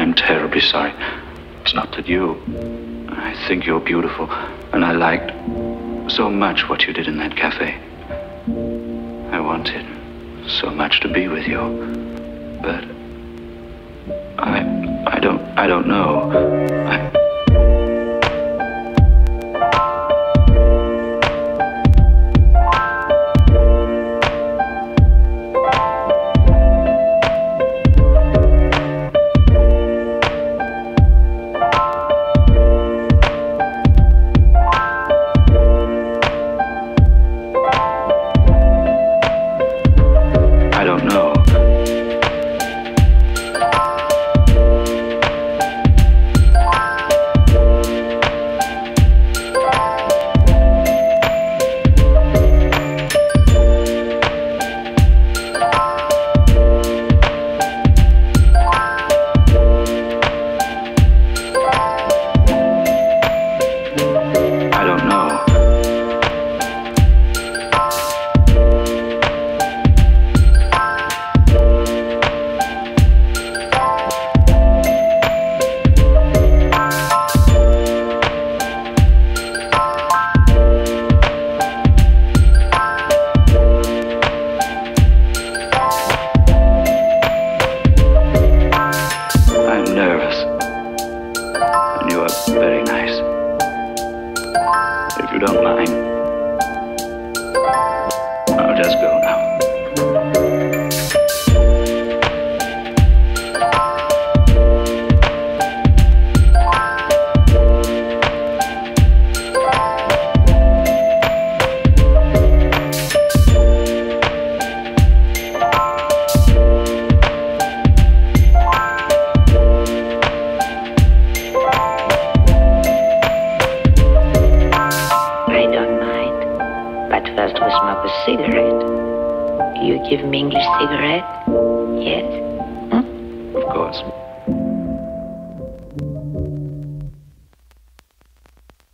I'm terribly sorry. It's not that you. I think you're beautiful, and I liked so much what you did in that cafe. I wanted so much to be with you, but I I don't I don't know. Are very nice. If you don't mind, I'll just go now. Cigarette. You give me English cigarette? Yes? Of course.